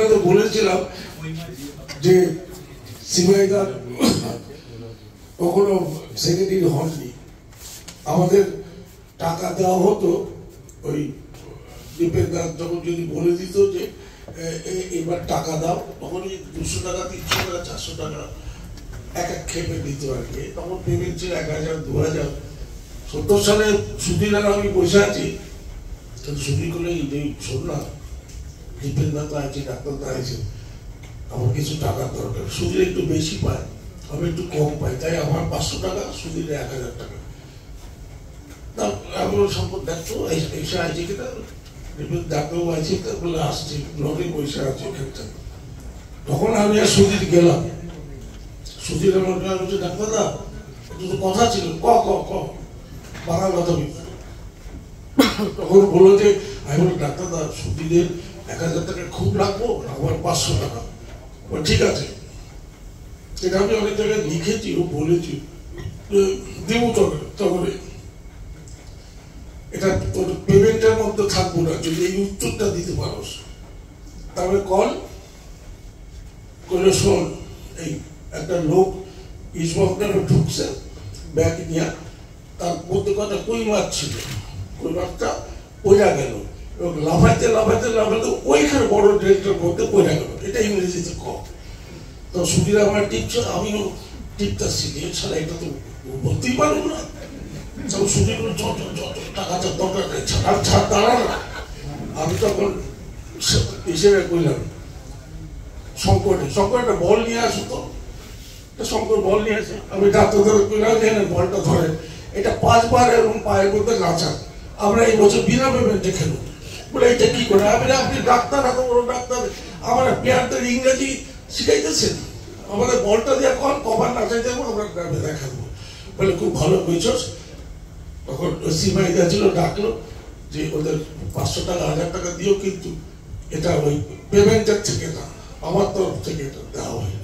আপনাদের বলেছিলাম যে সিবিআইদার কখনো সেক্রেটারি হননি। আমাদের টাকা দেওয়া হতো ওই দীপের দাস যখন যদি বলে দিত যে এবার টাকা দাও, তখন দুশো টাকা, তিনশো টাকা, চারশো টাকা এক এক খেপে দিত আর কি। তখন পেমেন্ট ছিল এক হাজার, দু হাজার। সত্তর সালে সুদিন আমি বসে আছি। সুদিন করলে শোন না তো আছে ডাক্তার দা আছে আমার কিছু টাকার দরকার। সুদিন একটু বেশি পায়, আমি একটু কম পাই। তাই আমার পাঁচশো টাকা সুদিন এক হাজার টাকা। আমি সম্পদ দেখতো এসে আছে কিনা? ডাক্তারও আছে তা বলে আসছে পয়সা আছে তখন আমি আর সুদিন গেলাম। সুদিন আমার ডাক্তার দা, একটু কথা ছিল। ক ক ক, বাংলা কথা তখন বলল যে, আমি বলি ডাক্তার দা সুদিনের এক হাজার টাকা খুব লাগবো আমার পাঁচশো টাকা। ঠিক আছে। এটা আমি অনেক জায়গায় লিখেছি ও বলেছি। দেবো তবে তবে। এটা তোর পেমেন্টের মধ্যে থাকব না, যদি এই উত্তরটা দিতে পারোস। তবে কল করে শোন। এই একটা লোক ইসবকটার ঢুকছে, ব্যাগ নিয়ে। তার মধ্যে কথা কই মাছ ছিল কই মাছটা পড়া গেল। এবং লাফাইতে লাফাইতে লাফাইতে ওইখানে বড় ড্রেনটার মধ্যে পড়া গেল। এটা ইংরেজিতে ক। তো সুধীর আমার টিপছে আমিও টিপতাছি যে ছাড়া এটা তো বলতেই পারব না। তখন সুধীর বলল, চ চ চ চ, টাকাটা দরকার নেই ছাড় ছাড় দাঁড়া না। আমি তখন হিসেবে শঙ্করে শঙ্কর একটা বল নিয়ে আসো তো। শঙ্কর বল নিয়ে আসে। আমি ডাক্তার ধরে কইলাম যে বলটা ধরে। এটা পাঁচবার এরকম পায়ের মধ্যে নাচা আমরা এই বছর বিনা পেমেন্টে খেলো বলে এটা করে? আপনি ডাক্তার, এত বড় ডাক্তার। আমার আমাদের বলটা দিয়ে দেবো আমরা গ্রামে বলে, খুব ভালো তখন ছিল ডাকলো যে, ওদের পাঁচশো টাকা, হাজার টাকা দিও কিন্তু এটা ওই থেকে না, আমার তরফ থেকে এটা দেওয়া হয়।